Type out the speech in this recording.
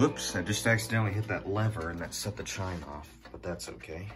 Whoops, I just accidentally hit that lever and that set the chime off, but that's okay.